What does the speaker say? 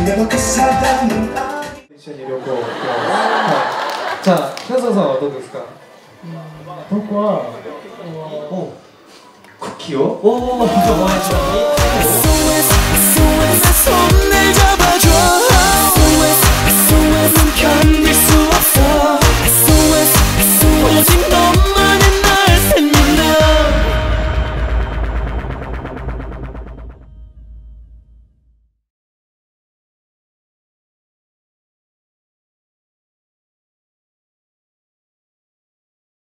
一緒に旅行をはい。じゃあ平沢さんはどうですか？僕はおクッキーを？おお友達に